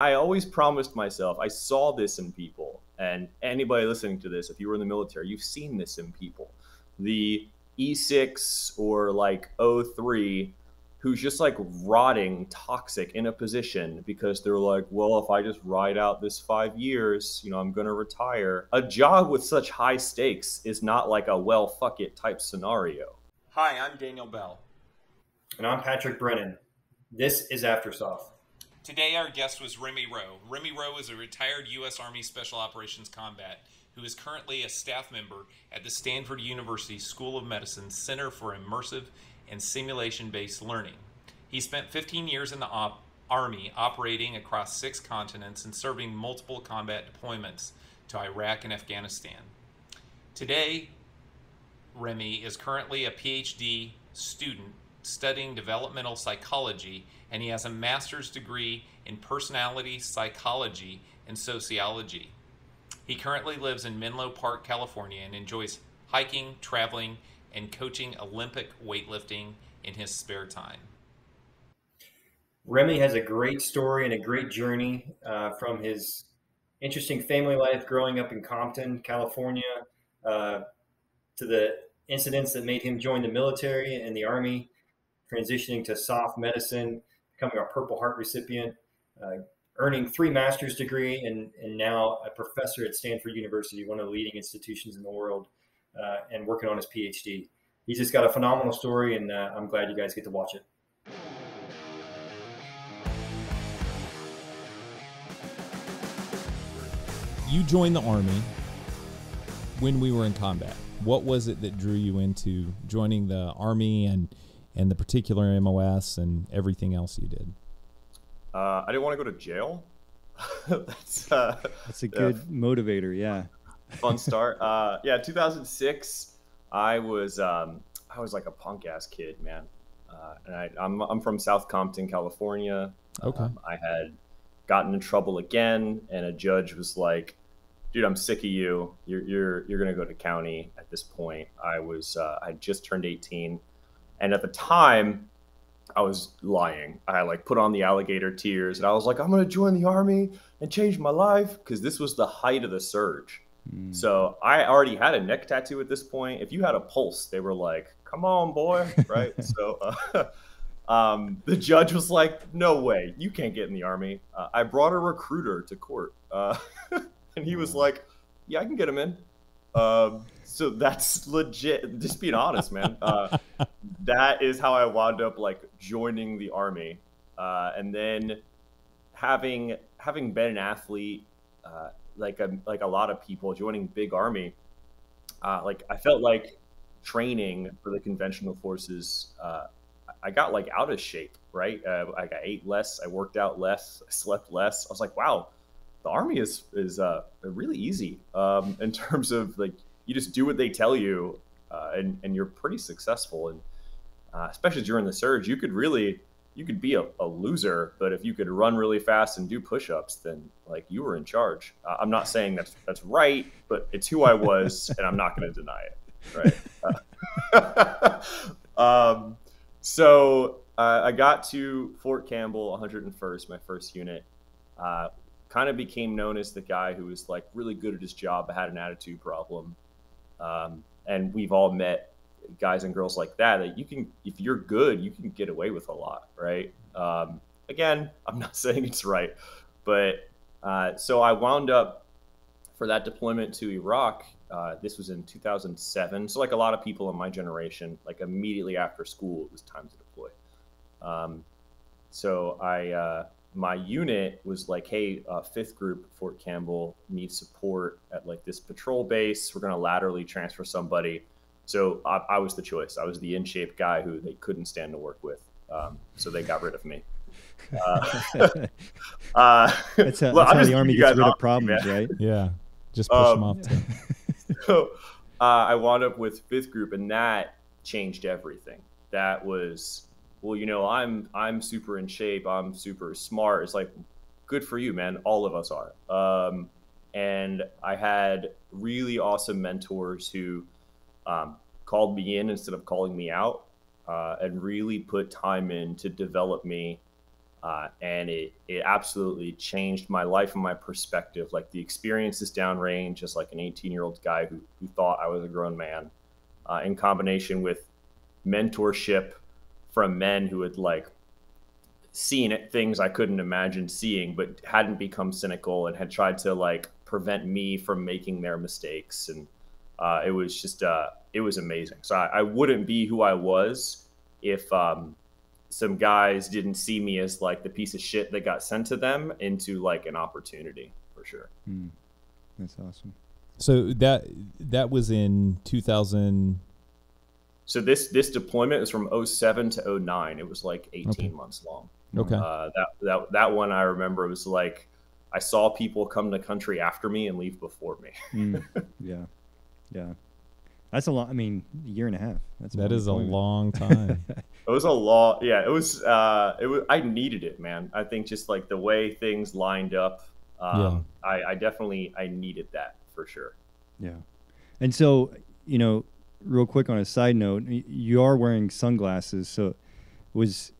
I always promised myself, I saw this in people. And anybody listening to this, if you were in the military, you've seen this in people. The E6 or like O3 who's just like rotting toxic in a position because they're like, well, if I just ride out this five years, you know, I'm going to retire. A job with such high stakes is not like a well, fuck it type scenario. Hi, I'm Daniel Bell. And I'm Patrick Brennan. This is AfterSOF. Today, our guest was Remy Roe. Remy Roe is a retired U.S. Army Special Operations Combat who is currently a staff member at the Stanford University School of Medicine Center for Immersive and Simulation Based Learning. He spent 15 years in the op- Army operating across six continents and serving multiple combat deployments to Iraq and Afghanistan. Today, Remy is currently a PhD student studying developmental psychology, and he has a master's degree in personality psychology and sociology. He currently lives in Menlo Park, California, and enjoys hiking, traveling, and coaching Olympic weightlifting in his spare time. Remy has a great story and a great journey uh, from his interesting family life growing up in Compton, California, uh, to the incidents that made him join the military and the Army, transitioning to SOF medicine, becoming a Purple Heart recipient, uh, earning three master's degree, and, and now a professor at Stanford University, one of the leading institutions in the world, uh, and working on his PhD. He's just got a phenomenal story, and uh, I'm glad you guys get to watch it. You joined the Army when we were in combat. What was it that drew you into joining the Army and and the particular MOS and everything else you did? Uh, I didn't want to go to jail. that's, uh, that's a good motivator. Yeah. Fun start. uh, yeah, 2006. I was um, I was like a punk ass kid, man. Uh, and I, I'm I'm from South Compton, California. Okay. Um, I had gotten in trouble again, and a judge was like, "Dude, I'm sick of you. You're you're you're gonna go to county." At this point, I was uh, I just turned 18, and at the time, I was lying. I like put on the alligator tears, and I was like, "I'm gonna join the army and change my life," because this was the height of the surge. Mm. So I already had a neck tattoo at this point. If you had a pulse, they were like, "Come on, boy!" Right? so uh, um, the judge was like, "No way, you can't get in the army." Uh, I brought a recruiter to court, uh, and he was like, "Yeah, I can get him in." Um, so that's legit. Just being honest, man. Uh, that is how I wound up like joining the army, uh, and then having having been an athlete uh, like a like a lot of people joining big army uh, like i felt like training for the conventional forces uh, i got like out of shape right uh, i ate less i worked out less i slept less i was like wow the army is is uh, really easy um, in terms of like you just do what they tell you uh, and and you're pretty successful and uh, especially during the surge you could really you could be a, a, loser, but if you could run really fast and do push-ups, then like you were in charge. Uh, I'm not saying that's that's right, but it's who I was, and I'm not going to deny it. Right. Uh, um, so uh, I got to Fort Campbell, 101st, my first unit. Kind of became known as the guy who was like really good at his job, but had an attitude problem. Um, and we've all met guys and girls like that that you can if you're good you can get away with a lot right um, again i'm not saying it's right but uh, so i wound up for that deployment to iraq uh, this was in 2007 so like a lot of people in my generation like immediately after school it was time to deploy um, so i uh, my unit was like hey uh, fifth group fort campbell needs support at like this patrol base we're going to laterally transfer somebody so I, I, was the choice. I was the in shape guy who they couldn't stand to work with. Um, so they got rid of me. Uh, uh, that's, how, that's how the army gets rid of problems, me, right? Yeah, just push um, them off. so uh, I wound up with fifth group, and that changed everything. That was well, you know, I'm I'm super in shape. I'm super smart. It's like good for you, man. All of us are. Um, and I had really awesome mentors who um, called me in instead of calling me out uh, and really put time in to develop me uh, and it it absolutely changed my life and my perspective. Like the experiences downrange as like an 18 year old guy who who thought I was a grown man, uh, in combination with mentorship from men who had like seen it, things I couldn't imagine seeing, but hadn't become cynical and had tried to like prevent me from making their mistakes. And uh, it was just uh, it was amazing. So I, I, wouldn't be who I was if um, some guys didn't see me as like the piece of shit that got sent to them into like an opportunity for sure. Mm, that's awesome. So that that was in 2000 so this this deployment is from 07 to 09. It was like 18 okay. months long. Okay. Uh, that that that one I remember was like I saw people come to country after me and leave before me. mm, yeah, yeah. That's a lot. I mean, a year and a half. That's that is a long time. it was a long. Yeah, it was. Uh, it was. I needed it, man. I think just like the way things lined up. Um, yeah. I, I definitely I needed that for sure. Yeah, and so you know, real quick on a side note, you are wearing sunglasses, so was.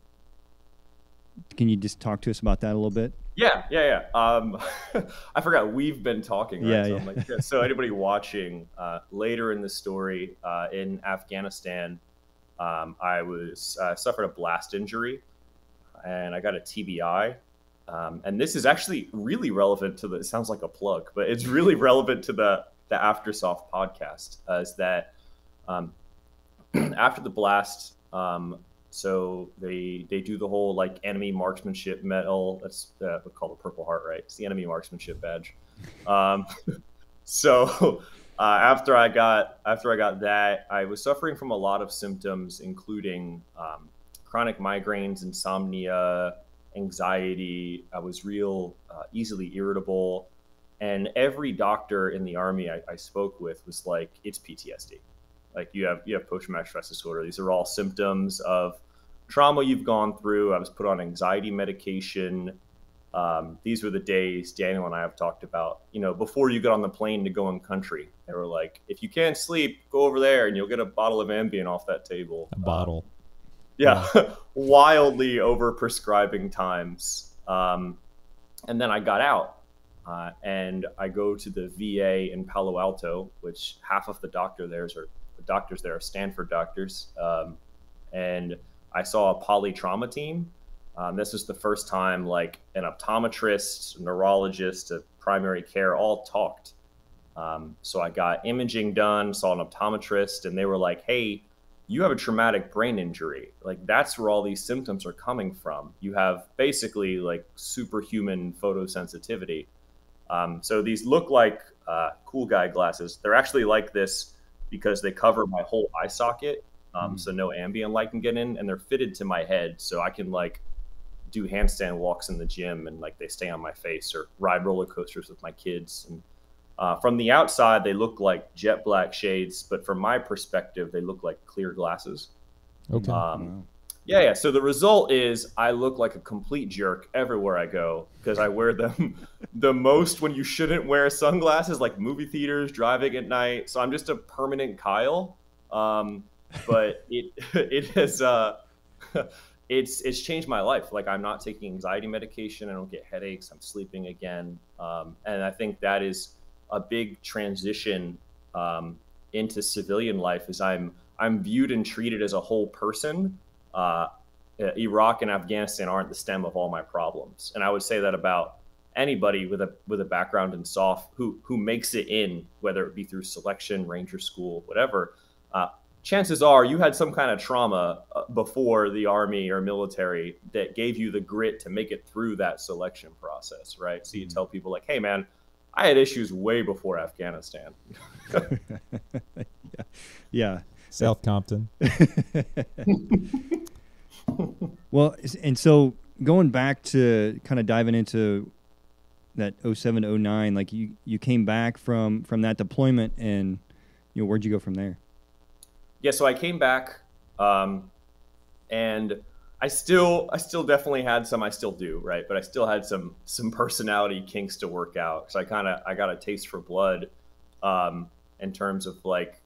Can you just talk to us about that a little bit? Yeah, yeah, yeah. Um, I forgot we've been talking. Right? Yeah, so, yeah. Like, yeah. so anybody watching uh, later in the story uh, in Afghanistan, um, I was uh, suffered a blast injury, and I got a TBI. Um, and this is actually really relevant to the. It sounds like a plug, but it's really relevant to the the AfterSOF podcast. Is that um, after the blast, um, so they they do the whole like enemy marksmanship medal. That's uh, called the Purple Heart, right? It's the enemy marksmanship badge. Um, so uh, after I got after I got that, I was suffering from a lot of symptoms, including um, chronic migraines, insomnia, anxiety. I was real uh, easily irritable, and every doctor in the army I, I spoke with was like, "It's PTSD." Like you have you have post traumatic stress disorder. These are all symptoms of trauma you've gone through. I was put on anxiety medication. Um, these were the days Daniel and I have talked about. You know, before you get on the plane to go in country, they were like, if you can't sleep, go over there and you'll get a bottle of Ambien off that table. A bottle. Um, yeah, wildly over prescribing times. Um, and then I got out uh, and I go to the VA in Palo Alto, which half of the doctor there are the doctors there are Stanford doctors, um, and I saw a polytrauma team. Um, this was the first time like an optometrist, neurologist, a primary care all talked. Um, so I got imaging done, saw an optometrist, and they were like, "Hey, you have a traumatic brain injury. Like that's where all these symptoms are coming from. You have basically like superhuman photosensitivity. Um, so these look like uh, cool guy glasses. They're actually like this because they cover my whole eye socket, um, mm. so no ambient light can get in, and they're fitted to my head, so I can like do handstand walks in the gym and like they stay on my face, or ride roller coasters with my kids. And uh, from the outside, they look like jet black shades, but from my perspective, they look like clear glasses. Okay. Um, wow. Yeah, yeah. So the result is I look like a complete jerk everywhere I go because I wear them the most when you shouldn't wear sunglasses, like movie theaters, driving at night. So I'm just a permanent Kyle. Um, but it it has uh, it's it's changed my life. Like I'm not taking anxiety medication. I don't get headaches. I'm sleeping again. Um, and I think that is a big transition um, into civilian life. Is I'm I'm viewed and treated as a whole person uh, Iraq and Afghanistan aren't the stem of all my problems. And I would say that about anybody with a with a background in SOF who who makes it in, whether it be through selection, ranger school, whatever. Uh, chances are you had some kind of trauma uh, before the army or military that gave you the grit to make it through that selection process, right? So you mm-hmm. tell people like, "Hey, man, I had issues way before Afghanistan." yeah. yeah. South Compton. well, and so going back to kind of diving into that 07 09 like you you came back from from that deployment and you know where'd you go from there? Yeah so i came back um and i still i still definitely had some i still do right? But i still had some some personality kinks to work out because i kind of i got a taste for blood um in terms of like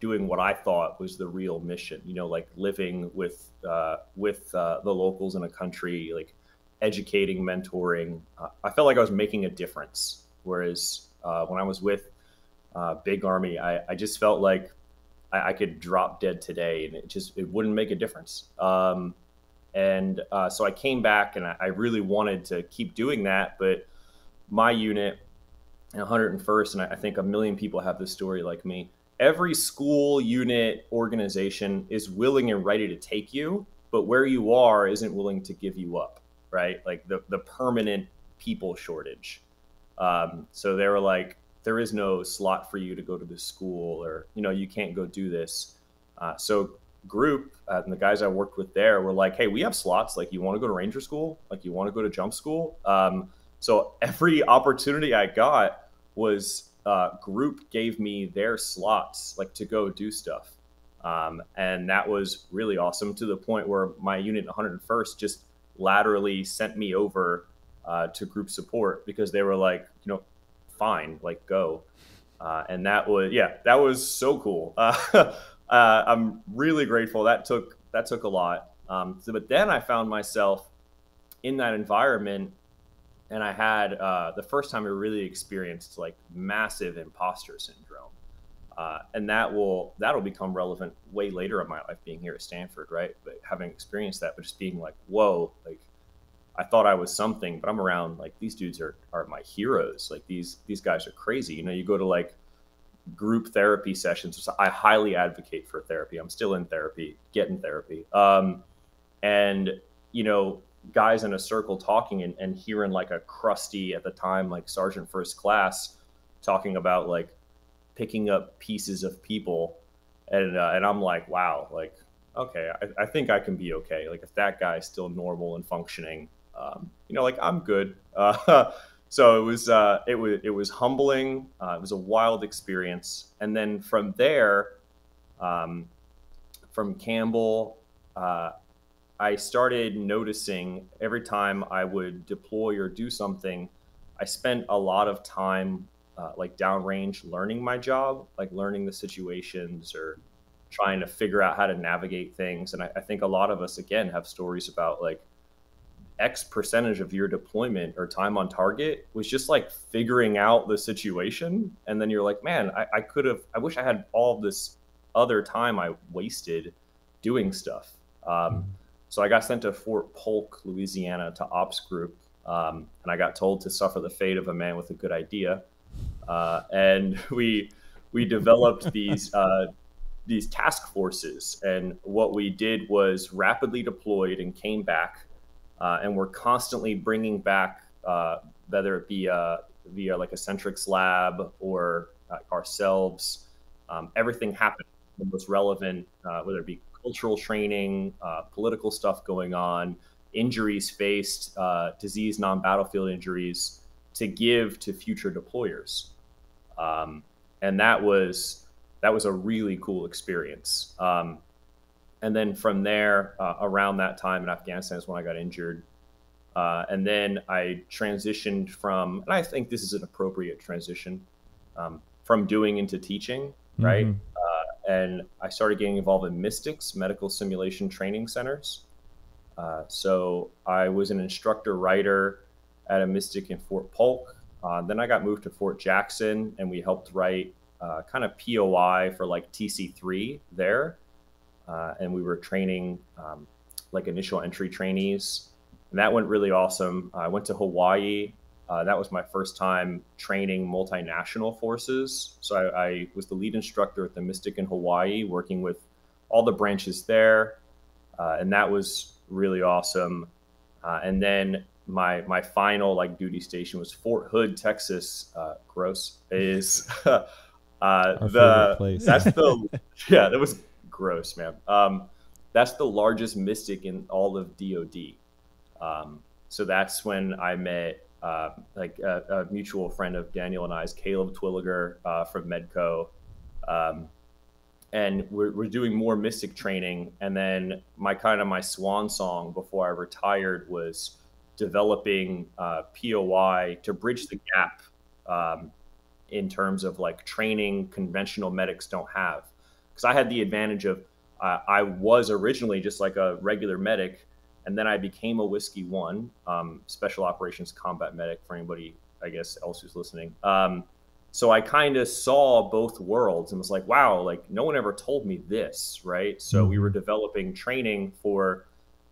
doing what I thought was the real mission. You know, like living with uh, with uh, the locals in a country, like educating, mentoring. Uh, I felt like I was making a difference. Whereas uh, when I was with uh, Big Army, I, I, just felt like I, I, could drop dead today, and it just it wouldn't make a difference. Um, and uh, so I came back, and I, I, really wanted to keep doing that, but my unit, 101st, and I think a million people have this story like me. Every school, unit, organization is willing and ready to take you, but where you are isn't willing to give you up, right? Like the the permanent people shortage. Um, so they were like, there is no slot for you to go to this school, or you know, you can't go do this. Uh, so group uh, and the guys I worked with there were like, hey, we have slots. Like, you want to go to Ranger School? Like, you want to go to Jump School? Um, so every opportunity I got was uh, group gave me their slots, like to go do stuff. Um, and that was really awesome to the point where my unit 101st just laterally sent me over uh, to group support because they were like, you know, fine, like go. Uh, and that was, yeah, that was so cool. Uh, I'm really grateful. That took, that took a lot. Um, so, but then I found myself in that environment and I had uh, the first time I really experienced like massive imposter syndrome. Uh, and that will that'll become relevant way later in my life being here at Stanford, right? But having experienced that, but just being like, whoa, like I thought I was something, but I'm around like these dudes are are my heroes. Like these these guys are crazy. You know, you go to like group therapy sessions. I highly advocate for therapy. I'm still in therapy, getting therapy. Um, and you know, guys in a circle talking and, and hearing like a crusty at the time, like sergeant first class, talking about like picking up pieces of people, and uh, and I'm like, wow, like okay, I, I, think I can be okay. Like if that guy's still normal and functioning, um, you know, like I'm good. Uh, so it was uh, it was it was humbling. Uh, it was a wild experience, and then from there, um, from Campbell, uh, I started noticing every time I would deploy or do something, I spent a lot of time uh, like downrange learning my job, like learning the situations or trying to figure out how to navigate things. And I, I, think a lot of us, again, have stories about like X percentage of your deployment or time on target was just like figuring out the situation. And then you're like, man, I, I could have, I wish I had all this other time I wasted doing stuff. Um, so I got sent to Fort Polk, Louisiana to ops group. Um, and I got told to suffer the fate of a man with a good idea. Uh, and we we developed these uh, these task forces, and what we did was rapidly deployed and came back, uh, and we're constantly bringing back uh, whether it be uh, via like a Centrix lab or uh, ourselves. Um, everything happened. The most relevant, whether it be cultural training, political stuff going on, injuries faced, disease, non-battlefield injuries to give to future deployers um, and that was that was a really cool experience. Um, and then from there, uh, around that time in Afghanistan is when I got injured. Uh, and then I transitioned from, and I think this is an appropriate transition um, from doing into teaching, right? Mm-hmm. And I started getting involved in MSTCs, medical simulation training centers. Uh, so I was an instructor writer at a MSTC in Fort Polk. Uh, then I got moved to Fort Jackson, and we helped write uh, kind of POI for like TC3 there, uh, and we were training um, like initial entry trainees, and that went really awesome. I went to Hawaii. Uh, that was my first time training multinational forces. So I, I, was the lead instructor at the MSTC in Hawaii, working with all the branches there, uh, and that was really awesome. Uh, and then my my final like duty station was Fort Hood, Texas. Uh, gross is uh, the that's the yeah that was gross, man. Um, that's the largest MSTC in all of DoD. Um, so that's when I met uh, like a, a, mutual friend of Daniel and I's, Caleb Twilliger uh, from MEDCOE. Um, and we're, we're doing more MSTC training. And then my kind of my swan song before I retired was developing uh, POI to bridge the gap um, in terms of like training conventional medics don't have. Because I had the advantage of uh, I was originally just like a regular medic, and then I became a whiskey one um, special operations combat medic for anybody I guess else who's listening. Um, so I kind of saw both worlds and was like, wow, like no one ever told me this, right? So we were mm-hmm. developing training for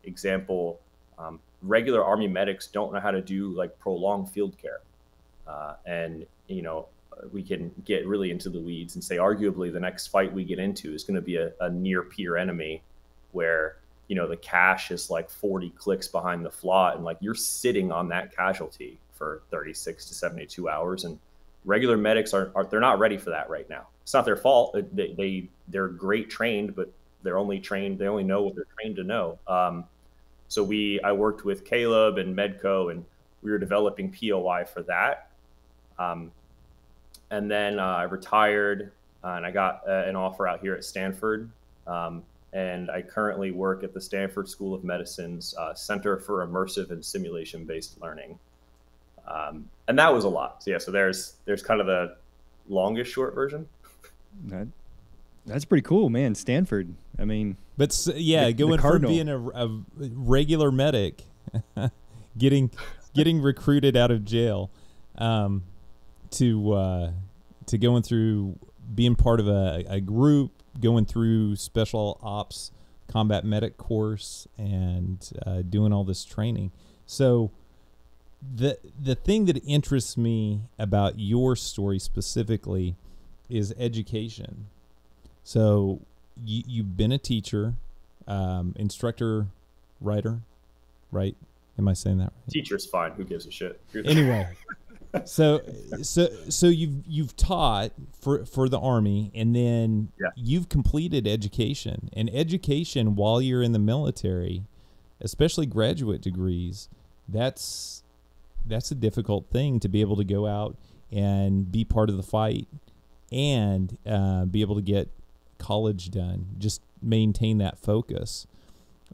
example, um, regular army medics don't know how to do like prolonged field care, uh, and you know we can get really into the weeds and say arguably the next fight we get into is going to be a, a near peer enemy where you know the cache is like 40 clicks behind the FLOT and like you're sitting on that casualty for 36 to 72 hours and regular medics are, are they're not ready for that right now. It's not their fault they, they they're great trained but they're only trained they only know what they're trained to know. Um, so we I worked with Caleb and MEDCOE and we were developing POI for that. Um, and then uh, I retired uh, and I got uh, an offer out here at Stanford. Um, and I currently work at the Stanford School of Medicine's uh, Center for Immersive and Simulation Based Learning. Um, and that was a lot. So yeah, so there's there's kind of the longest short version. That that's pretty cool, man. Stanford. I mean, but yeah, the, going the from being a, a regular medic, getting getting recruited out of jail, um, to uh, to going through being part of a, a group going through special ops combat medic course and uh, doing all this training. So the the thing that interests me about your story specifically is education. So you you've been a teacher, um, instructor, writer, right? Am I saying that right? Teacher's fine. Who gives a shit? Anyway, so so so you've you've taught for for the army and then yeah. you've completed education. And education while you're in the military especially graduate degrees that's that's a difficult thing to be able to go out and be part of the fight and uh, be able to get college done. Just maintain that focus.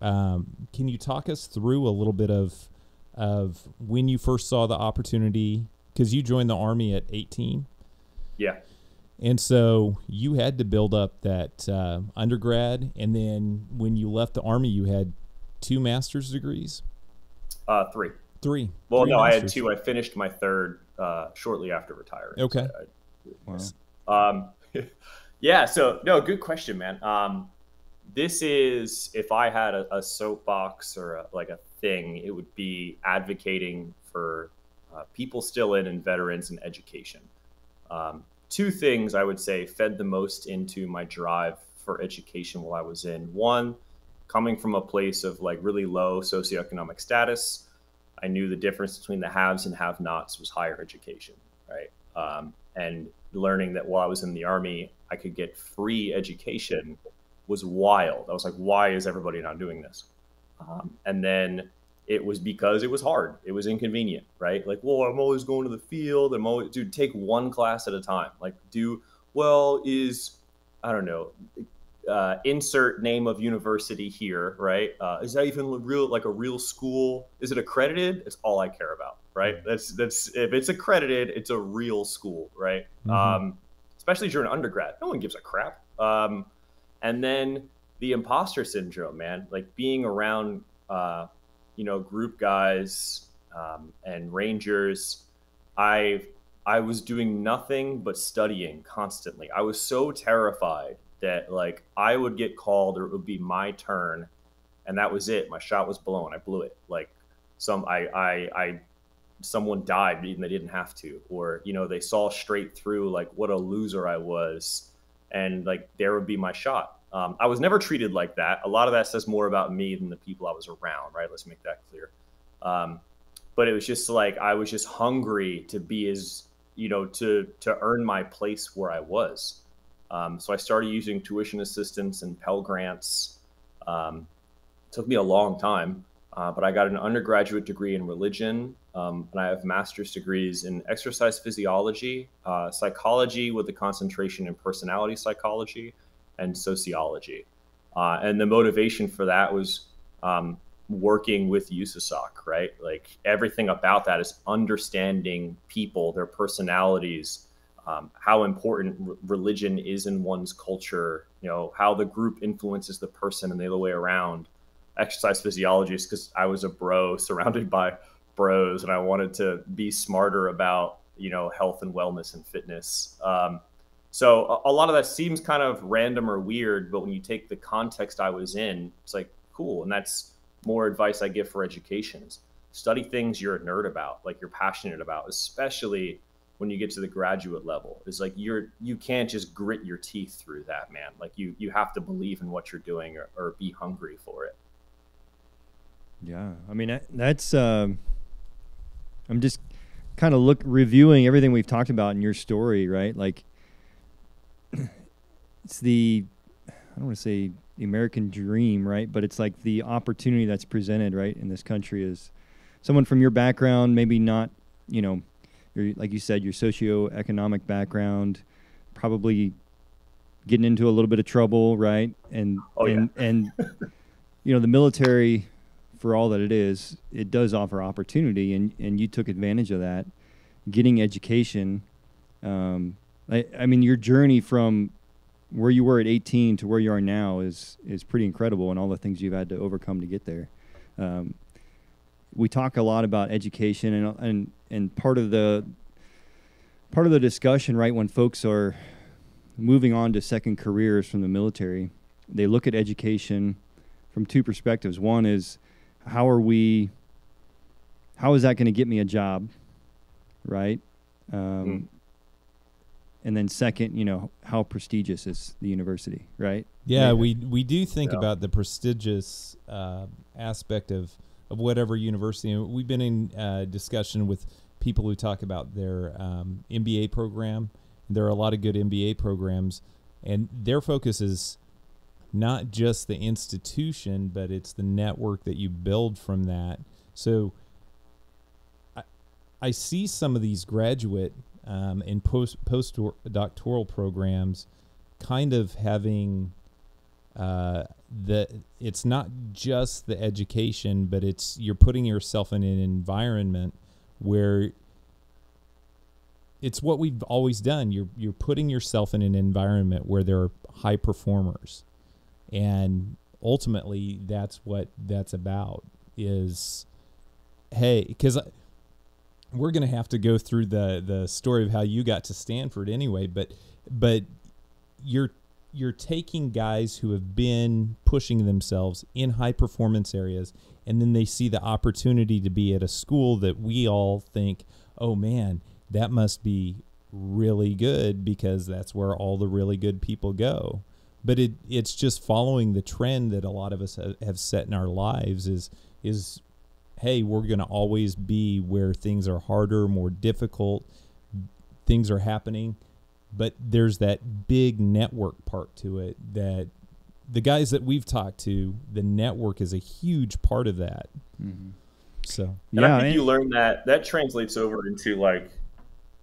Um, can you talk us through a little bit of of when you first saw the opportunity because you joined the army at 18. Yeah. And so you had to build up that uh, undergrad, and then when you left the army, you had two master's degrees. Uh, three. Three. Well, three no, masters. I had two. I finished my third uh, shortly after retiring. Okay. So wow. Um, yeah. So no, good question, man. Um, this is if I had a, a soapbox or a, like a thing, it would be advocating for uh, people still in and veterans and education. Um, two things I would say fed the most into my drive for education while I was in. One, coming from a place of like really low socioeconomic status, I knew the difference between the haves and have nots was higher education, right? Um, and learning that while I was in the army, I could get free education was wild. I was like, why is everybody not doing this? Um, and then it was because it was hard. It was inconvenient, right? Like, well, I'm always going to the field. I'm always, dude, take one class at a time. Like, do, well, is, I don't know, uh, insert name of university here, right? Uh, is that even real, like a real school? Is it accredited? It's all I care about, right? Mm-hmm. That's, that's, if it's accredited, it's a real school, right? Mm-hmm. Um, especially during undergrad. No one gives a crap. Um, and then the imposter syndrome, man, like being around, uh, you know, group guys um, and rangers, I I was doing nothing but studying constantly. I was so terrified that like I would get called or it would be my turn, and that was it. My shot was blown. I blew it. Like some I I I someone died even they didn't have to, or you know they saw straight through like what a loser I was, and like there would be my shot um, I was never treated like that. A lot of that says more about me than the people I was around, right? Let's make that clear. Um, but it was just like I was just hungry to be as you know to to earn my place where I was. Um, so I started using tuition assistance and Pell grants. Um, took me a long time, uh, but I got an undergraduate degree in religion, um, and I have master's degrees in exercise physiology, uh, psychology with a concentration in personality psychology, and sociology. Uh, and the motivation for that was um, working with USASOC, right? Like everything about that is understanding people, their personalities, um, how important religion is in one's culture, you know, how the group influences the person and the other way around. exercise physiologist because I was a bro surrounded by bros, and I wanted to be smarter about you know health and wellness and fitness. Um, so a, a, lot of that seems kind of random or weird, but when you take the context I was in, it's like cool, and that's more advice I give for educations. study things you're a nerd about, like you're passionate about, especially when you get to the graduate level. It's like you're you can't just grit your teeth through that man. Like you you have to believe in what you're doing or, or be hungry for it. Yeah i mean that's um i'm just kind of look reviewing everything we've talked about in your story right? Like it's the i don't want to say the american dream right but it's like the opportunity that's presented right in this country is someone from your background maybe not you know your like you said, your socioeconomic background, probably getting into a little bit of trouble, right? And oh, and yeah. and you know the military, for all that it is, it does offer opportunity, and and you took advantage of that, getting education. Um, I, I mean, your journey from where you were at 18 to where you are now is is pretty incredible, and all the things you've had to overcome to get there. Um, we talk a lot about education and and and part of the part of the discussion right when folks are moving on to second careers from the military they look at education from two perspectives one is how are we how is that going to get me a job right um, mm. And then second you know how prestigious is the university right yeah, yeah. we we do think yeah. about the prestigious uh, aspect of of whatever university. we've been in uh, discussion with people who talk about their um, MBA program. There are a lot of good MBA programs, and their focus is not just the institution, but it's the network that you build from that. So I, I see some of these graduate um, and post postdoctoral programs kind of having uh, the it's not just the education, but it's you're putting yourself in an environment where it's what we've always done. You're you're putting yourself in an environment where there are high performers, and ultimately that's what that's about. Is hey, because we're gonna have to go through the the story of how you got to Stanford anyway, but but you're you're taking guys who have been pushing themselves in high performance areas and then they see the opportunity to be at a school that we all think oh man that must be really good because that's where all the really good people go. But it it's just following the trend that a lot of us have set in our lives is is hey we're going to always be where things are harder more difficult things are happening but there's that big network part to it that the guys that we've talked to, the network is a huge part of that. Mm-hmm. So and yeah, I think you learn that that translates over into like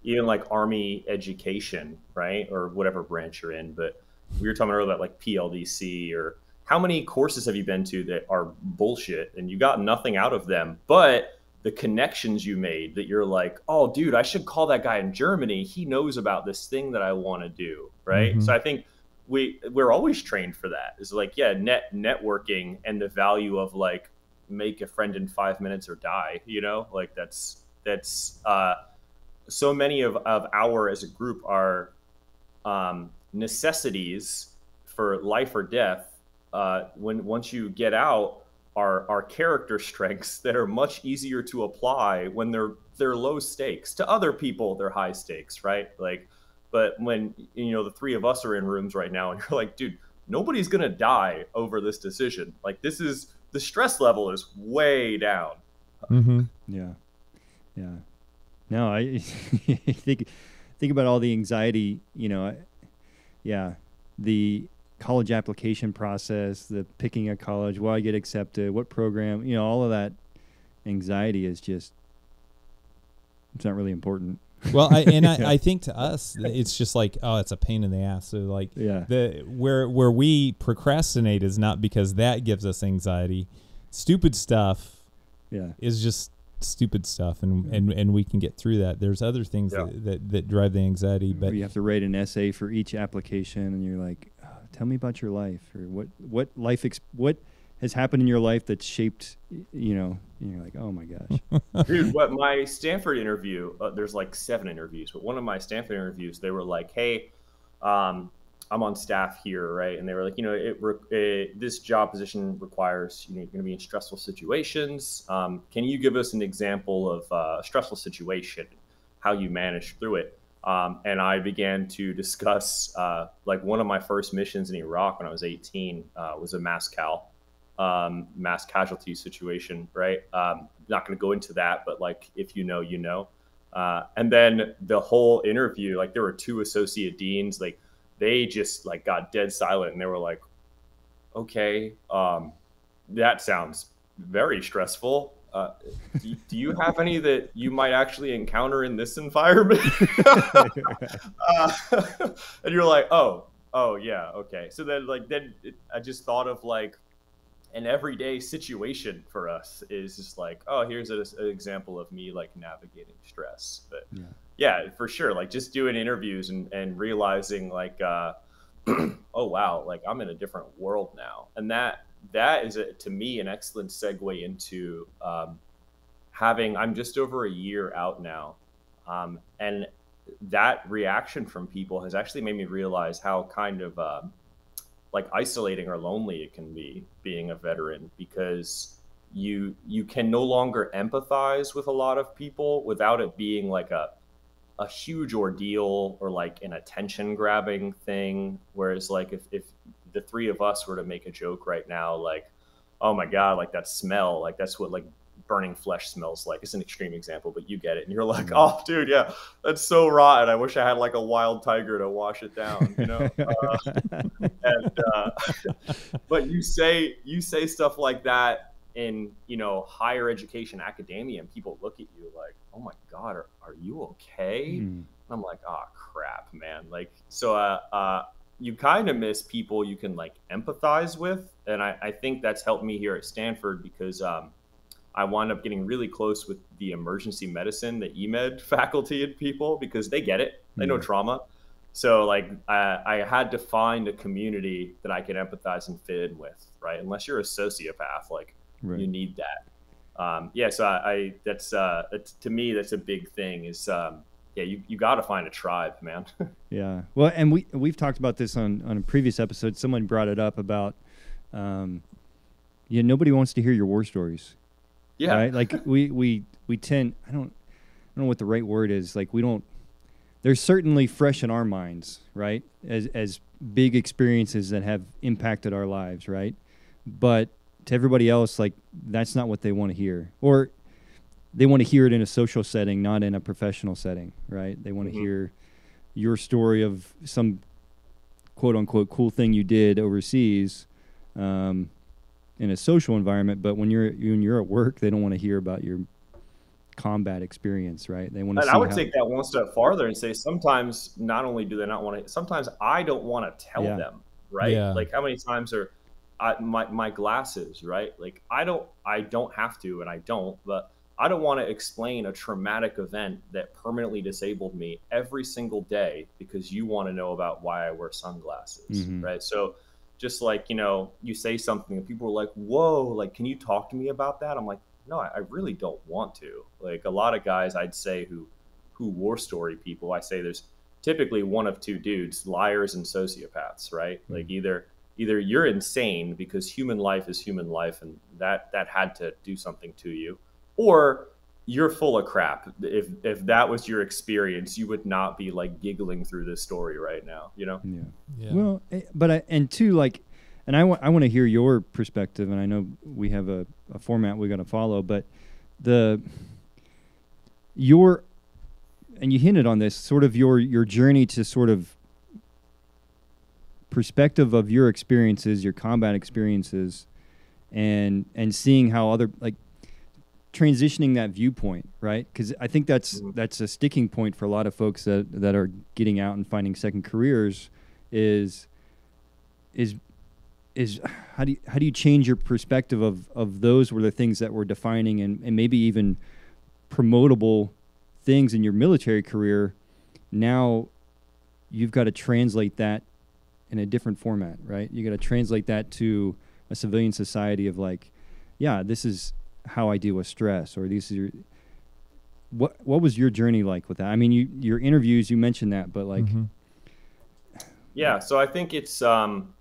even like army education, right, or whatever branch you're in. But we were talking earlier about like PLDC or how many courses have you been to that are bullshit and you got nothing out of them, but the connections you made that you're like, oh, dude, I should call that guy in Germany. He knows about this thing that I want to do, right? Mm-hmm. So I think we we're always trained for that. It's like, yeah, net networking and the value of like make a friend in five minutes or die. You know, like that's that's uh, so many of of our as a group are um, necessities for life or death. Uh, when once you get out, are are character strengths that are much easier to apply when they're they're low stakes. To other people, they're high stakes, right? Like, but when you know the three of us are in rooms right now, and you're like, dude, nobody's gonna die over this decision. Like, this is the stress level is way down. Mm-hmm. Yeah, yeah. No, I think think about all the anxiety. You know, yeah, the college application process, the picking a college, will I get accepted, what program, you know, all of that anxiety is just it's not really important. well, I, and I, I, think to us, it's just like, oh, it's a pain in the ass. So like, yeah, the where where we procrastinate is not because that gives us anxiety. Stupid stuff, yeah, is just stupid stuff, and and and we can get through that. There's other things yeah. that, that, that drive the anxiety, but you have to write an essay for each application, and you're like, tell me about your life or what what life ex- what has happened in your life that's shaped, you know, and you're like, oh my gosh, dude. What my Stanford interview? Uh, there's like seven interviews, but one of my Stanford interviews, they were like, hey. Um, I'm on staff here, right? And they were like, you know, it, it this job position requires, you know, you're going to be in stressful situations. Um, can you give us an example of uh, a stressful situation, how you managed through it? Um, and I began to discuss, uh, like one of my first missions in Iraq when I was 18 uh, was a mass cal, um, mass casualty situation, right? Um, not going to go into that, but like if you know, you know. Uh, and then the whole interview, like there were two associate deans, like they just like got dead silent and they were like, okay, um, that sounds very stressful. Uh, do, do, you have any that you might actually encounter in this environment? uh, and you're like, oh, oh yeah, okay. So then, like, then it, I just thought of like an everyday situation for us is just like, oh, here's a, an example of me like navigating stress. But yeah yeah, for sure. Like just doing interviews and, and realizing like, uh, oh wow, like I'm in a different world now, and that that is a, to me an excellent segue into um, having. I'm just over a year out now, um, and that reaction from people has actually made me realize how kind of uh, like isolating or lonely it can be being a veteran because you you can no longer empathize with a lot of people without it being like a a huge ordeal or like an attention grabbing thing. Whereas like if, if the three of us were to make a joke right now, like, oh my God, like that smell, like that's what like burning flesh smells like. It's an extreme example, but you get it. And you're like, mm-hmm. oh dude, yeah, that's so rotten. I wish I had like a wild tiger to wash it down, you know? uh, and, uh, but you say, you say stuff like that in you know higher education academia and people look at you like oh my god are, are you okay mm. i'm like oh crap man like so uh, uh, you kind of miss people you can like empathize with and I, I think that's helped me here at stanford because um, i wound up getting really close with the emergency medicine the emed faculty and people because they get it they know hmm. trauma so like I, I had to find a community that i could empathize and fit in with right unless you're a sociopath like right. you need that. Um, yeah, so I, I that's, uh, that's to me that's a big thing. Is um, yeah, you, you got to find a tribe, man. yeah, well, and we we've talked about this on on a previous episode. Someone brought it up about, um, yeah, nobody wants to hear your war stories. Yeah, right. Like we we we tend. I don't I don't know what the right word is. Like we don't. They're certainly fresh in our minds, right? As as big experiences that have impacted our lives, right? But to everybody else, like that's not what they want to hear, or they want to hear it in a social setting, not in a professional setting, right? They want to mm-hmm. hear your story of some quote unquote cool thing you did overseas um, in a social environment, but when you're when you're at work, they don't want to hear about your combat experience, right? They want to. And I would take that one step farther and say sometimes not only do they not want to, sometimes I don't want to tell yeah. them, right? Yeah. Like how many times are I, my my glasses, right? Like I don't I don't have to, and I don't, but I don't want to explain a traumatic event that permanently disabled me every single day because you want to know about why I wear sunglasses, mm-hmm. right? So just like you know, you say something and people are like, "Whoa!" Like, can you talk to me about that? I'm like, no, I, I really don't want to. Like a lot of guys, I'd say who who war story people, I say there's typically one of two dudes, liars and sociopaths, right? Mm-hmm. Like either either you're insane because human life is human life and that that had to do something to you or you're full of crap. If if that was your experience you would not be like giggling through this story right now you know? Yeah, yeah. well eh, but I, and two like and I want I want to hear your perspective and I know we have a, a format we got to follow but the your and you hinted on this sort of your your journey to sort of perspective of your experiences, your combat experiences, and and seeing how other like transitioning that viewpoint, right? Because I think that's mm-hmm. that's a sticking point for a lot of folks that that are getting out and finding second careers. Is is is how do you how do you change your perspective of of those were the things that were defining and, and maybe even promotable things in your military career now you've got to translate that in a different format, right? You got to translate that to a civilian society of like, yeah, this is how I deal with stress, or these are. What what was your journey like with that? I mean, you your interviews you mentioned that, but like. Mm-hmm. Yeah, so I think it's um,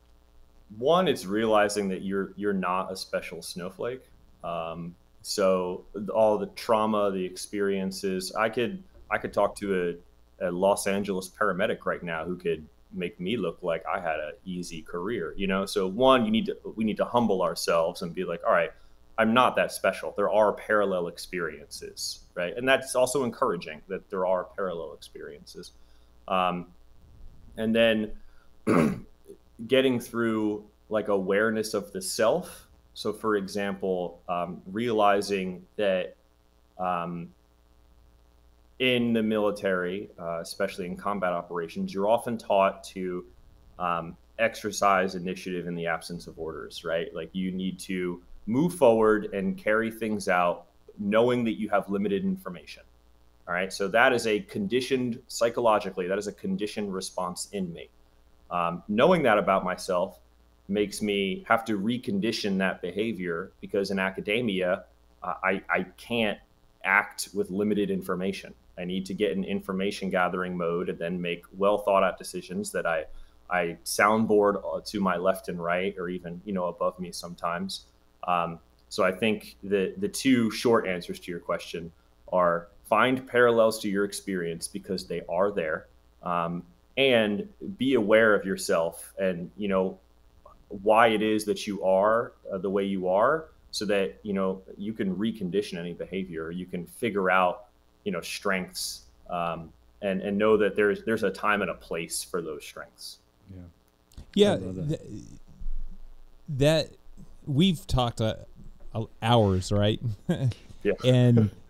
one, it's realizing that you're you're not a special snowflake. Um, so all the trauma, the experiences, I could I could talk to a, a Los Angeles paramedic right now who could make me look like I had an easy career, you know? So one, you need to we need to humble ourselves and be like, all right, I'm not that special. There are parallel experiences, right? And that's also encouraging that there are parallel experiences. Um, and then getting through like awareness of the self. So, for example, um, realizing that um, in the military, uh, especially in combat operations, you're often taught to um, exercise initiative in the absence of orders, right? Like you need to move forward and carry things out knowing that you have limited information. All right. So that is a conditioned psychologically, that is a conditioned response in me. Um, knowing that about myself makes me have to recondition that behavior because in academia, uh, I, I can't act with limited information. I need to get in information gathering mode and then make well thought out decisions that I I soundboard uh, to my left and right or even you know above me sometimes. Um, so I think the the two short answers to your question are find parallels to your experience because they are there, um, and be aware of yourself and you know why it is that you are uh, the way you are so that you know you can recondition any behavior you can figure out you know strengths um, and and know that there's there's a time and a place for those strengths. Yeah, yeah. That. Th- that. We've talked uh, hours, right? yeah, and.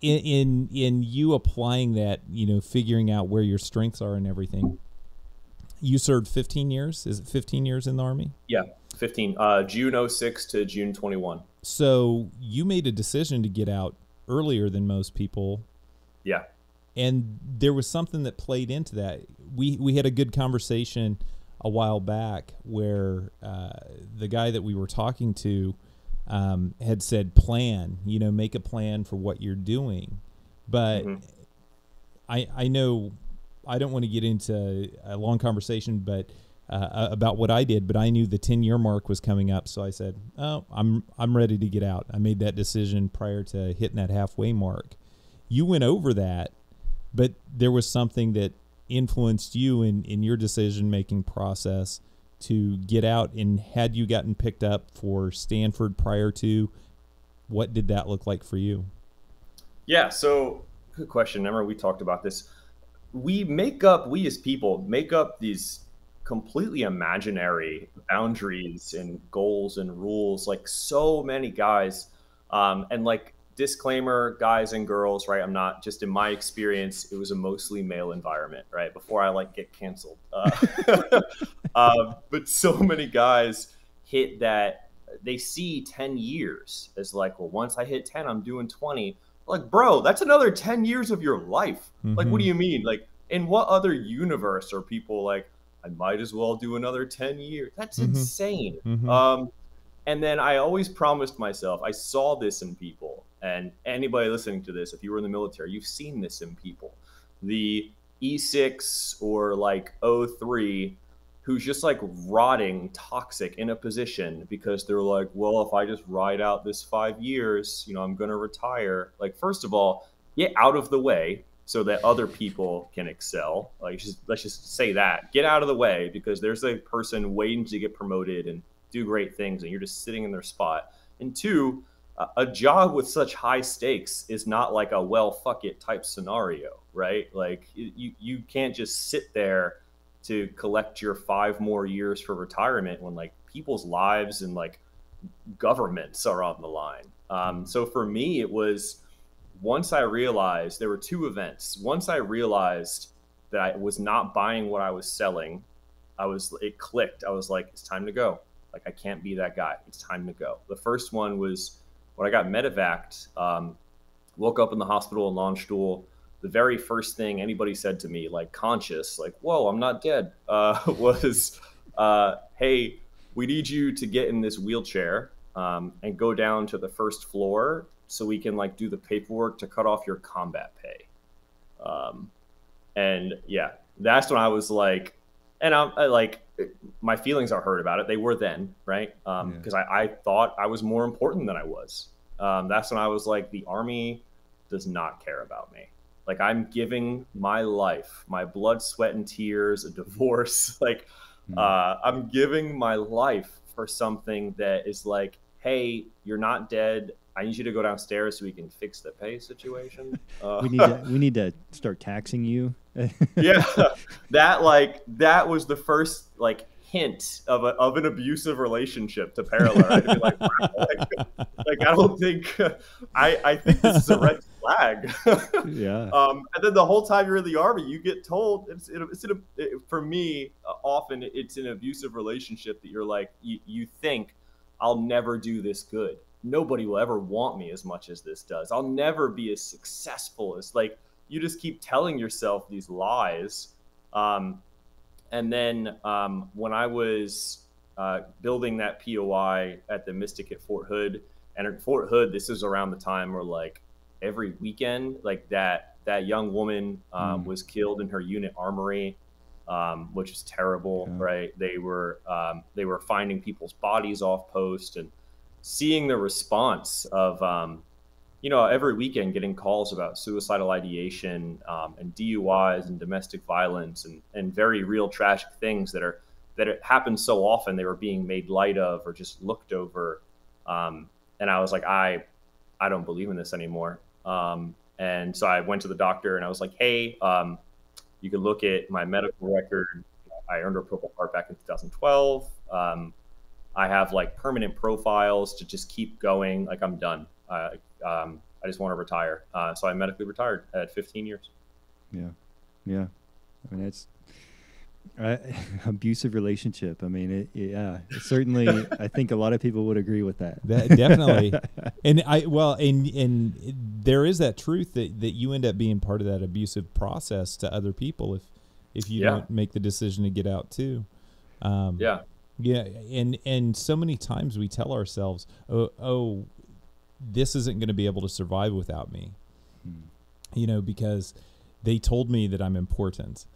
In, in in you applying that, you know, figuring out where your strengths are and everything. You served 15 years. Is it 15 years in the army? Yeah, 15. Uh, June 06 to June 21. So you made a decision to get out earlier than most people. Yeah. And there was something that played into that. We we had a good conversation a while back where uh, the guy that we were talking to um, had said, "Plan, you know, make a plan for what you're doing." But mm-hmm. I I know I don't want to get into a long conversation, but uh, about what I did, but I knew the 10 year mark was coming up. So I said, Oh, I'm, I'm ready to get out. I made that decision prior to hitting that halfway mark. You went over that, but there was something that influenced you in, in your decision making process to get out. And had you gotten picked up for Stanford prior to, what did that look like for you? Yeah. So, good question. Remember, we talked about this. We make up, we as people make up these completely imaginary boundaries and goals and rules like so many guys um, and like disclaimer guys and girls right i'm not just in my experience it was a mostly male environment right before i like get canceled uh, uh, but so many guys hit that they see 10 years as like well once i hit 10 i'm doing 20 like bro that's another 10 years of your life mm-hmm. like what do mm-hmm. you mean like in what other universe are people like I might as well do another 10 years. That's mm-hmm. insane. Mm-hmm. Um, and then I always promised myself, I saw this in people. And anybody listening to this, if you were in the military, you've seen this in people. The E6 or like O3 who's just like rotting toxic in a position because they're like, well, if I just ride out this five years, you know, I'm going to retire. Like, first of all, get out of the way so that other people can excel. Like, just, let's just say that. Get out of the way because there's a person waiting to get promoted and do great things, and you're just sitting in their spot. And two, a job with such high stakes is not like a well fuck it type scenario, right? Like you you can't just sit there to collect your five more years for retirement when like people's lives and like governments are on the line. Um, so for me, it was once I realized there were two events. Once I realized that I was not buying what I was selling, I was it clicked. I was like, it's time to go. Like I can't be that guy. It's time to go. The first one was when I got medevaced. Um, woke up in the hospital in Landstuhl. The very first thing anybody said to me, like conscious, like "Whoa, I'm not dead," uh, was, uh, "Hey, we need you to get in this wheelchair um, and go down to the first floor so we can like do the paperwork to cut off your combat pay. Um, and yeah, that's when I was like, and I'm I, like, my feelings are hurt about it. They were then, right? Because um, yeah. I, I thought I was more important than I was. Um, that's when I was like, the army does not care about me. Like I'm giving my life, my blood, sweat, and tears, a divorce. like mm-hmm. uh, I'm giving my life for something that is like, hey, you're not dead. I need you to go downstairs so we can fix the pay situation. Uh, we need to, we need to start taxing you. yeah, that like that was the first like hint of, a, of an abusive relationship to parallel. I'd be like, like, like, I don't think I I think this is a red flag. yeah. Um, and then the whole time you're in the army, you get told it's it's in a, it, for me uh, often it's an abusive relationship that you're like you, you think I'll never do this good. Nobody will ever want me as much as this does. I'll never be as successful as like you just keep telling yourself these lies. Um, and then um, when I was uh, building that POI at the MSTC at Fort Hood, and at Fort Hood, this is around the time where like every weekend, like that that young woman um, mm. was killed in her unit armory, um, which is terrible, yeah. right? They were um, they were finding people's bodies off post and seeing the response of um, you know, every weekend getting calls about suicidal ideation um, and DUIs and domestic violence and, and very real tragic things that are that it happens so often they were being made light of or just looked over. Um, and I was like, I I don't believe in this anymore. Um, and so I went to the doctor and I was like, hey, um, you can look at my medical record. I earned a Purple Heart back in 2012. Um, I have like permanent profiles to just keep going. Like I'm done. Uh, um, I just want to retire. Uh, so I medically retired at 15 years. Yeah, yeah. I mean, it's uh, abusive relationship. I mean, it, yeah, certainly. I think a lot of people would agree with that. that definitely. and I well, and and there is that truth that that you end up being part of that abusive process to other people if if you yeah. don't make the decision to get out too. Um, yeah. Yeah, and and so many times we tell ourselves, "Oh, oh this isn't going to be able to survive without me. Hmm. You know, because they told me that I'm important,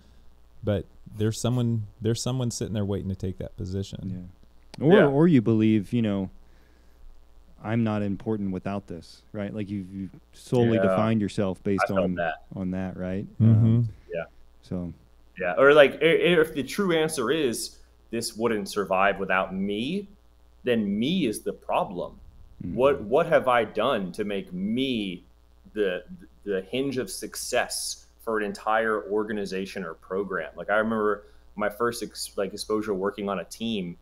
but there's someone there's someone sitting there waiting to take that position. Yeah. Or yeah. or you believe, you know, I'm not important without this, right? Like you you solely yeah. defined yourself based on that. on that, right? Mm-hmm. Um, yeah. So. Yeah, or like if the true answer is this wouldn't survive without me, then me is the problem. Mm-hmm. What what have I done to make me the the hinge of success for an entire organization or program? Like I remember my first ex- like exposure working on a team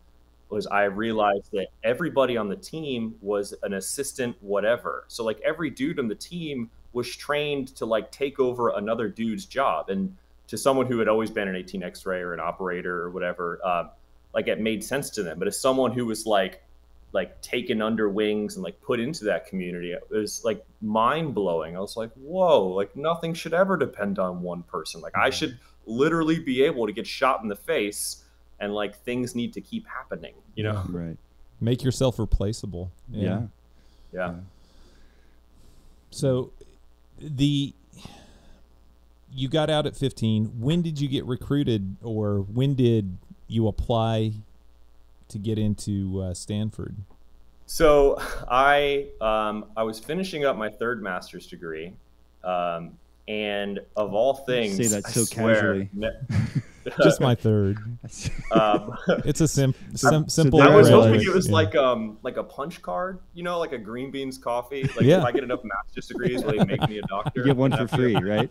was I realized that everybody on the team was an assistant whatever. So like every dude on the team was trained to like take over another dude's job and to someone who had always been an 18 x-ray or an operator or whatever uh, like it made sense to them. But as someone who was like like taken under wings and like put into that community it was like mind blowing i was like whoa like nothing should ever depend on one person. Like i mm-hmm. should literally be able to get shot in the face and like things need to keep happening. You know? Right. Make yourself replaceable. Yeah. Yeah, yeah. so the you got out at 15 when did you get recruited or when did you apply to get into uh, Stanford? So I um, I was finishing up my third master's degree, um, and of all things, say that so casually. Just my third. Um, it's a sim, sim simple. I was hoping it was yeah. like um like a punch card, you know, like a green beans coffee. Like yeah. if I get enough master's degrees, will they make me a doctor? You get one for free, right?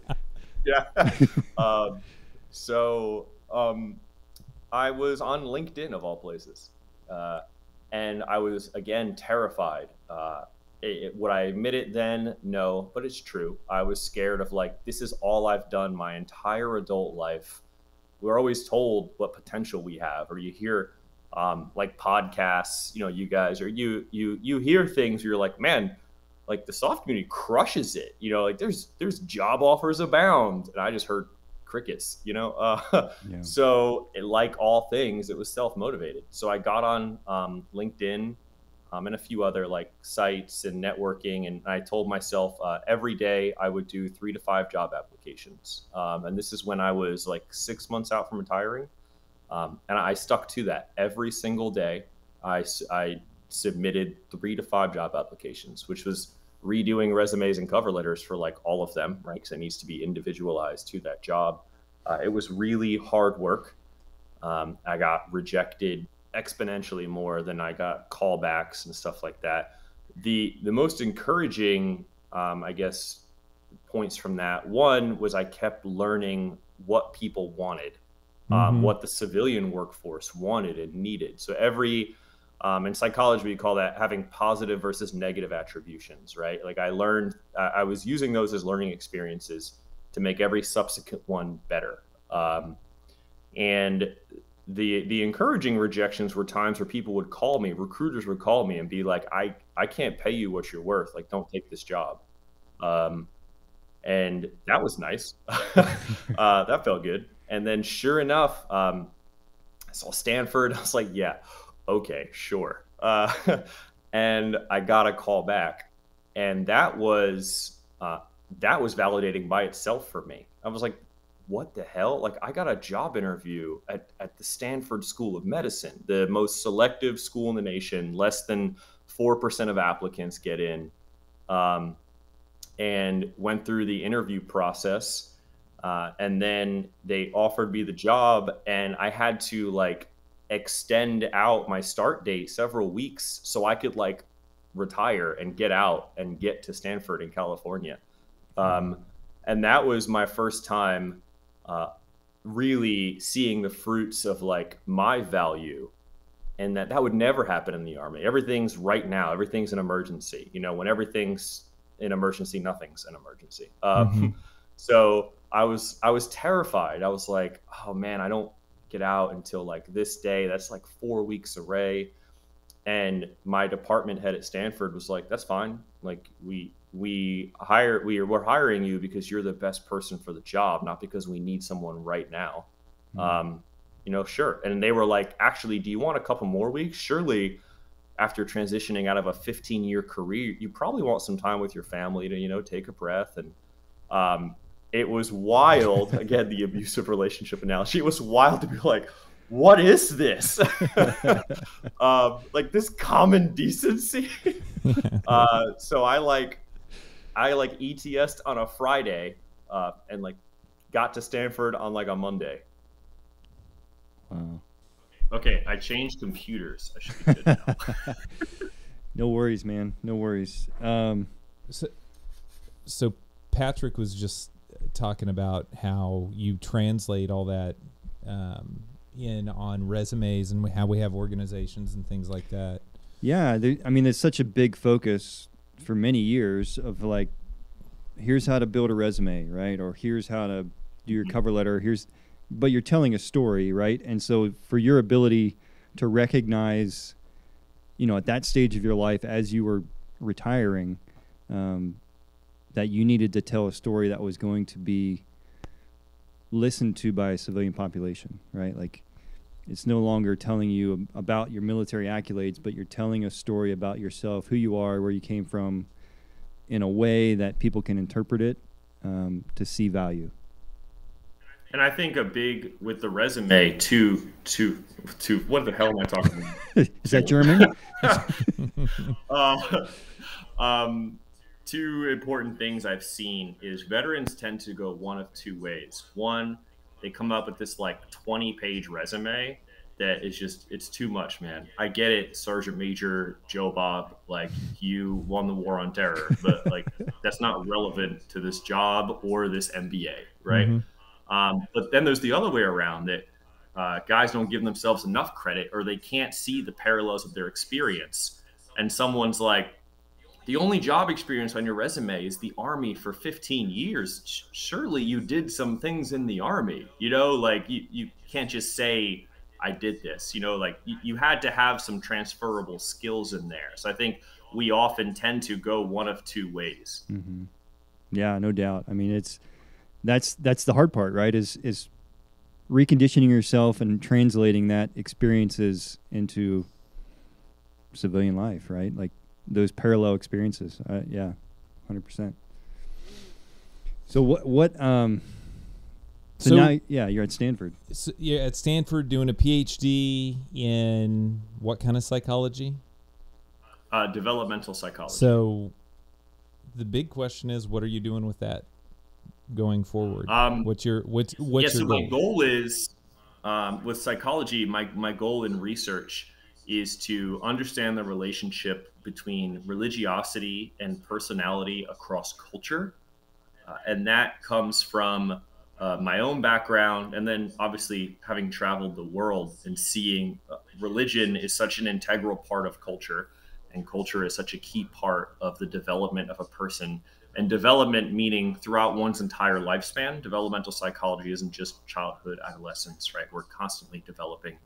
yeah. um, so um, I was on LinkedIn of all places, uh, and I was again terrified. Uh, it, it, would I admit it then? No, but it's true. I was scared of like this is all I've done my entire adult life. We're always told what potential we have, or you hear um, like podcasts. You know, you guys, or you you you hear things. You're like, man, like the SOF community crushes it. You know, like there's there's job offers abound, and I just heard crickets, you know? Uh, yeah. So, it, like all things, it was self motivated. So, I got on um, LinkedIn um, and a few other like sites and networking. And I told myself uh, every day I would do three to five job applications. Um, and this is when I was like six months out from retiring. Um, and I stuck to that every single day. I, I submitted three to five job applications, which was redoing resumes and cover letters for like all of them, right? Because it needs to be individualized to that job. Uh, it was really hard work. Um, I got rejected exponentially more than I got callbacks and stuff like that. The the most encouraging, um, I guess, points from that one was I kept learning what people wanted, um, mm-hmm. what the civilian workforce wanted and needed. So every um, in psychology, we call that having positive versus negative attributions, right? Like I learned, I was using those as learning experiences to make every subsequent one better. Um, and the the encouraging rejections were times where people would call me, recruiters would call me and be like, "I I can't pay you what you're worth. Like, don't take this job." Um, and that was nice. uh, that felt good. And then, sure enough, um, I saw Stanford. I was like, "Yeah, okay, sure." Uh, and I got a call back, and that was uh, that was validating by itself for me. I was like, what the hell? Like, I got a job interview at, at the Stanford School of Medicine, the most selective school in the nation. Less than 4% of applicants get in. Um, and went through the interview process. Uh, and then they offered me the job, and I had to like extend out my start date several weeks so I could like retire and get out and get to Stanford in California. Um, and that was my first time uh, really seeing the fruits of like my value and that that would never happen in the army. Everything's right now. Everything's an emergency. You know when everything's an emergency nothing's an emergency. Um, mm-hmm. so i was i was terrified. I was like oh man i don't get out until like this day that's like four weeks away and my department head at stanford was like that's fine like we we hire we are we're hiring you because you're the best person for the job, not because we need someone right now. Mm-hmm. Um, you know, sure. And they were like, actually, do you want a couple more weeks? Surely, after transitioning out of a 15 year career, you probably want some time with your family to you know take a breath. And um, it was wild. Again, the abusive relationship analogy. It was wild to be like, what is this? uh, like this common decency. uh, so I like I like ETS'd on a Friday uh, and like got to Stanford on like a Monday. Wow. Okay, I changed computers. I should be good now. no worries, man. No worries. Um, so, so Patrick was just talking about how you translate all that um, in on resumes and how we have organizations and things like that. Yeah, there, I mean, there's such a big focus for many years of like here's how to build a resume right or here's how to do your mm-hmm. cover letter here's but you're telling a story right and so for your ability to recognize you know at that stage of your life as you were retiring um, that you needed to tell a story that was going to be listened to by a civilian population right like it's no longer telling you about your military accolades, but you're telling a story about yourself, who you are, where you came from, in a way that people can interpret it um, to see value. And I think a big with the resume to to to what the hell am I talking about? Is that German? uh, um, two important things I've seen is veterans tend to go one of two ways. One, they come up with this like 20 page resume that is just it's too much man i get it sergeant major joe bob like you won the war on terror but like that's not relevant to this job or this mba right mm-hmm. um, but then there's the other way around that uh, guys don't give themselves enough credit or they can't see the parallels of their experience and someone's like the only job experience on your resume is the army for 15 years surely you did some things in the army you know like you, you can't just say i did this you know like you, you had to have some transferable skills in there so i think we often tend to go one of two ways mm-hmm. yeah no doubt i mean it's that's that's the hard part, right? Is is reconditioning yourself and translating that experiences into civilian life, right? Like those parallel experiences. Uh, yeah, hundred percent. So what what um so, so, now yeah, you're at Stanford. So you're at Stanford doing a PhD in what kind of psychology? Uh, developmental psychology. So the big question is what are you doing with that going forward? Um, what's your what's what's yeah, your so goal? my goal is um, with psychology, my my goal in research is to understand the relationship between religiosity and personality across culture. Uh, and that comes from uh, my own background, and then obviously having traveled the world and seeing uh, religion is such an integral part of culture, and culture is such a key part of the development of a person. And development meaning throughout one's entire lifespan. Developmental psychology isn't just childhood, adolescence, right? We're constantly developing.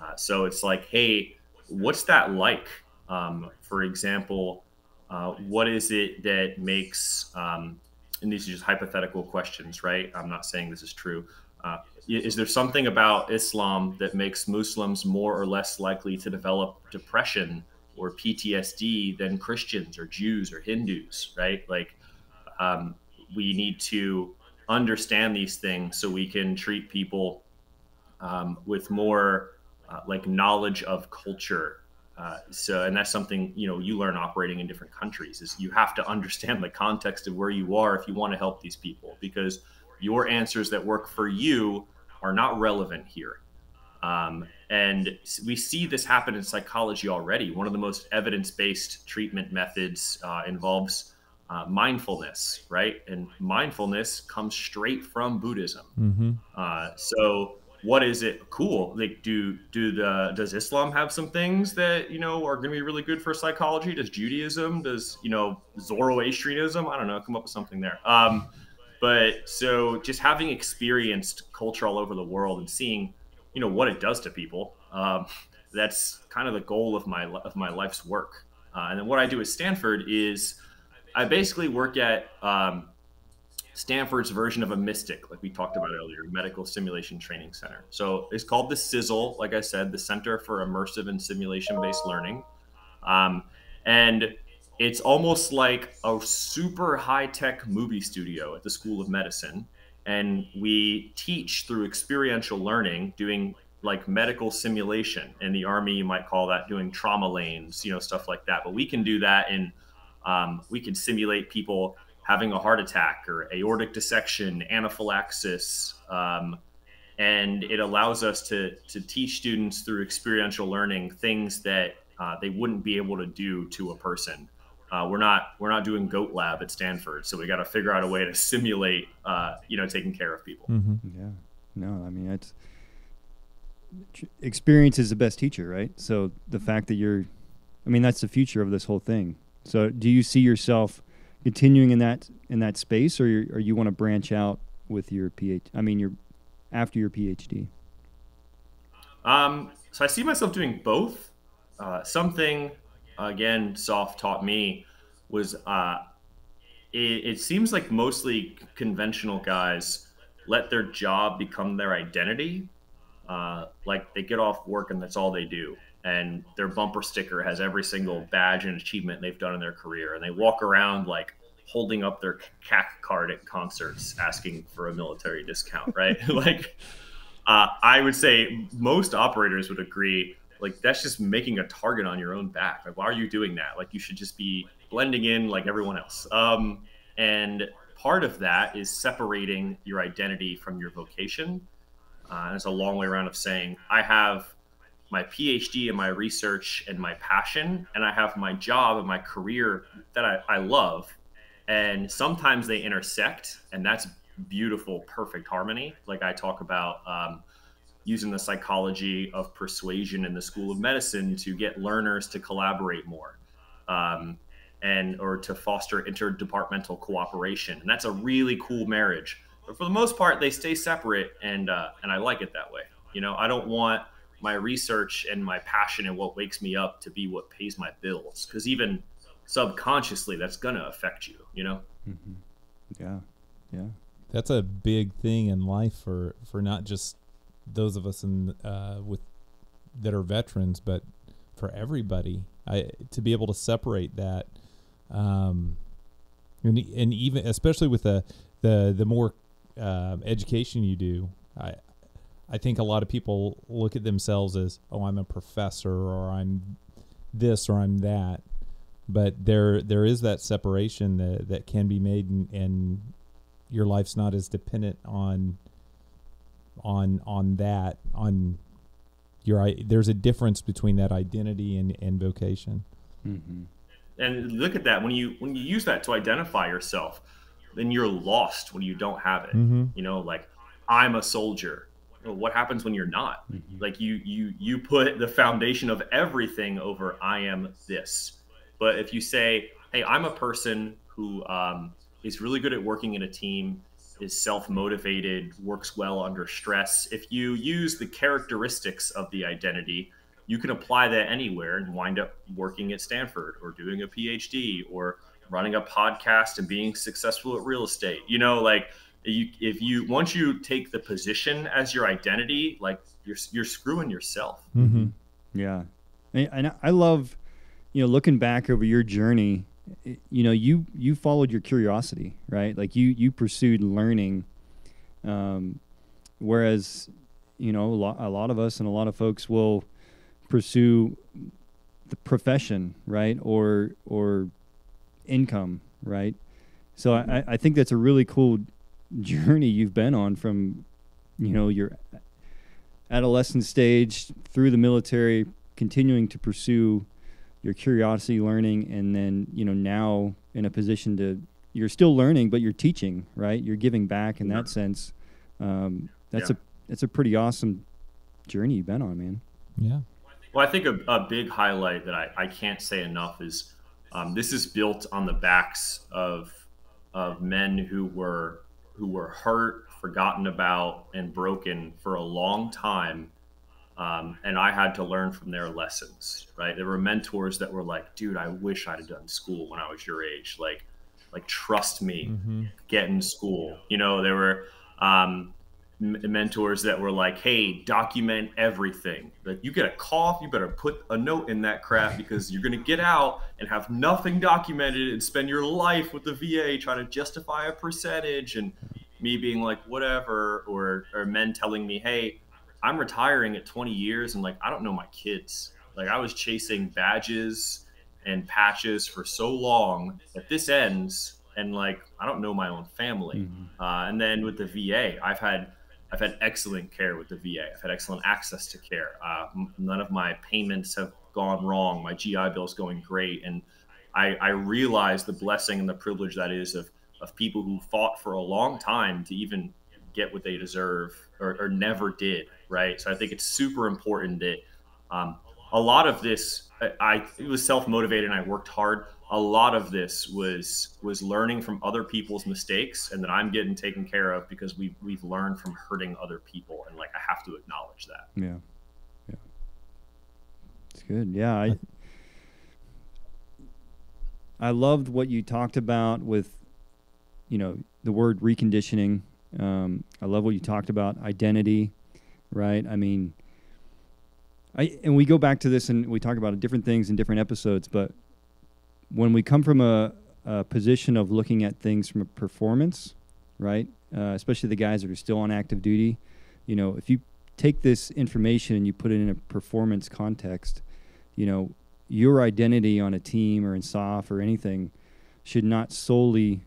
Uh, so it's like, hey, what's that like? Um, for example, uh, what is it that makes, um, and these are just hypothetical questions, right? I'm not saying this is true. Uh, is there something about Islam that makes Muslims more or less likely to develop depression or PTSD than Christians or Jews or Hindus, right? Like, um, we need to understand these things so we can treat people um, with more uh, like knowledge of culture. Uh, so, and that's something you know you learn operating in different countries is you have to understand the context of where you are if you want to help these people because your answers that work for you are not relevant here. Um, and we see this happen in psychology already. One of the most evidence based treatment methods uh, involves uh, mindfulness, right? And mindfulness comes straight from Buddhism. Mm-hmm. Uh, so what is it cool? Like do do the does islam have some things that you know are going to be really good for psychology? Does judaism does you know zoroastrianism? I don't know come up with something there. Um but so just having experienced culture all over the world and seeing you know what it does to people um, that's kind of the goal of my of my life's work. Uh, and then what i do at stanford is i basically work at um, Stanford's version of a MSTC, like we talked about earlier, Medical Simulation Training Center. So it's called the CISL, like I said, the Center for Immersive and Simulation Based Learning. Um, and it's almost like a super high tech movie studio at the School of Medicine. And we teach through experiential learning, doing like medical simulation. In the Army, you might call that doing trauma lanes, you know, stuff like that. But we can do that in, um, we can simulate people having a heart attack or aortic dissection, anaphylaxis. Um, and it allows us to, to teach students through experiential learning things that uh, they wouldn't be able to do to a person. Uh, we're not we're not doing goat lab at Stanford, so we got to figure out a way to simulate, uh, you know, taking care of people. Mm-hmm. Yeah, no, I mean it's experience is the best teacher, right? So the fact that you're, I mean, that's the future of this whole thing. So do you see yourself? Continuing in that in that space, or or you want to branch out with your PhD? I mean, your after your PhD. Um, so I see myself doing both. Uh, something again, SOF taught me was uh, it, it seems like mostly conventional guys let their job become their identity. Uh, like they get off work and that's all they do and their bumper sticker has every single badge and achievement they've done in their career. And they walk around like holding up their CAC card at concerts asking for a military discount right? Like uh, i would say most operators would agree like that's just making a target on your own back. Like why are you doing that? Like you should just be blending in like everyone else. Um, and part of that is separating your identity from your vocation. Uh, and it's a long way around of saying i have my PhD and my research and my passion, and I have my job and my career that I, I love. And sometimes they intersect, and that's beautiful, perfect harmony. Like I talk about um, using the psychology of persuasion in the School of Medicine to get learners to collaborate more. Um, and or to foster interdepartmental cooperation, and that's a really cool marriage. But for the most part, they stay separate, and uh, and I like it that way. You know, I don't want my research and my passion and what wakes me up to be what pays my bills because even subconsciously that's going to affect you you know mm-hmm. yeah yeah that's a big thing in life for for not just those of us in uh, with that are veterans, but for everybody. I to be able to separate that, um, and and even especially with the the the more uh, education you do, I I think a lot of people look at themselves as oh I'm a professor or I'm this or I'm that, but there there is that separation that that can be made and, and your life's not as dependent on on on that on your there's a difference between that identity and, and vocation. Mm-hmm. and look at that. When you when you use that to identify yourself then you're lost when you don't have it. Mm-hmm. you know like i'm a soldier what happens when you're not mm-hmm. like you you you put the foundation of everything over i am this but if you say hey i'm a person who um, is really good at working in a team is self-motivated, works well under stress. If you use the characteristics of the identity, you can apply that anywhere and wind up working at Stanford or doing a PhD or running a podcast and being successful at real estate. You know, like you, if you once you take the position as your identity, like you're you're screwing yourself. Mm-hmm. Yeah, and I love, you know, looking back over your journey you know you you followed your curiosity right like you you pursued learning um, whereas you know a lot, a lot of us and a lot of folks will pursue the profession right or or income right so I, I think that's a really cool journey you've been on from you know your adolescent stage through the military continuing to pursue your curiosity learning and then you know now in a position to you're still learning but you're teaching right you're giving back in yeah. that sense um, that's yeah. a that's a pretty awesome journey you've been on man yeah well i think a, a big highlight that I, I can't say enough is um, this is built on the backs of of men who were who were hurt forgotten about and broken for a long time um, and I had to learn from their lessons, right? There were mentors that were like, dude, I wish I'd have done school when I was your age. Like, like trust me, mm-hmm. get in school. You know, there were um, mentors that were like, hey, document everything. Like, you get a cough, you better put a note in that crap because you're going to get out and have nothing documented and spend your life with the VA trying to justify a percentage and me being like, whatever, or, or men telling me, hey, I'm retiring at 20 years and like I don't know my kids. Like I was chasing badges and patches for so long that this ends and like I don't know my own family. Mm-hmm. Uh, and then with the VA, I've had I've had excellent care with the VA. I've had excellent access to care. Uh, none of my payments have gone wrong. My GI bill is going great, and I, I realize the blessing and the privilege that is of of people who fought for a long time to even get what they deserve or, or never did right? So I think it's super important that um, a lot of this, I, I was self motivated and I worked hard. A lot of this was was learning from other people's mistakes, and that I'm getting taken care of because we we've learned from hurting other people, and like I have to acknowledge that. Yeah, yeah, it's good. Yeah, I I loved what you talked about with, you know, the word reconditioning. Um, I love what you talked about identity right? I mean, I and we go back to this and we talk about different things in different episodes, but when we come from a, a position of looking at things from a performance, right? Uh, especially the guys that are still on active duty, you know, if you take this information and you put it in a performance context, you know, your identity on a team or in SOF or anything should not solely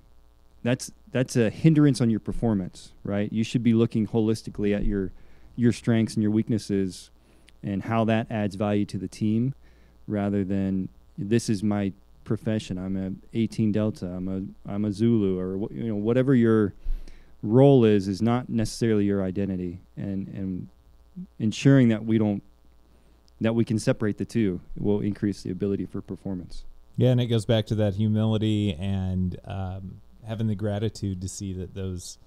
that's that's a hindrance on your performance, right? You should be looking holistically at your your strengths and your weaknesses and how that adds value to the team rather than this is my profession. I'm a 18 Delta. I'm a I'm a Zulu or you know whatever your role is is not necessarily your identity and and ensuring that we don't that we can separate the two will increase the ability for performance. Yeah, and it goes back to that humility and um, having the gratitude to see that those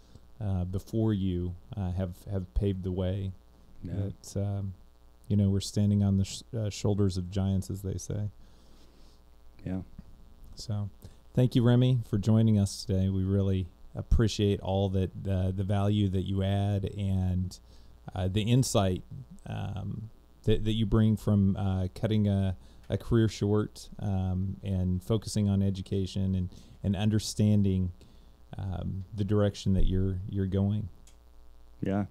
uh, before you uh, have have paved the way. Yeah. That um, you know we're standing on the sh- uh, shoulders of giants, as they say. Yeah. So, thank you, Remy, for joining us today. We really appreciate all that uh, the value that you add and uh, the insight um, that, that you bring from uh, cutting a, a career short um, and focusing on education and, and understanding um, the direction that you're you're going. Yeah.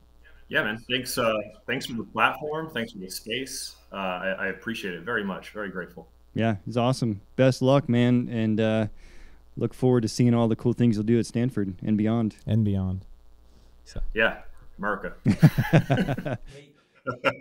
Yeah, man. Thanks. Uh, thanks for the platform. Thanks for the space. Uh, I, I, appreciate it very much. Very grateful. Yeah, it's awesome. Best luck, man, and uh, look forward to seeing all the cool things you'll do at Stanford and beyond. And beyond. So. Yeah, America.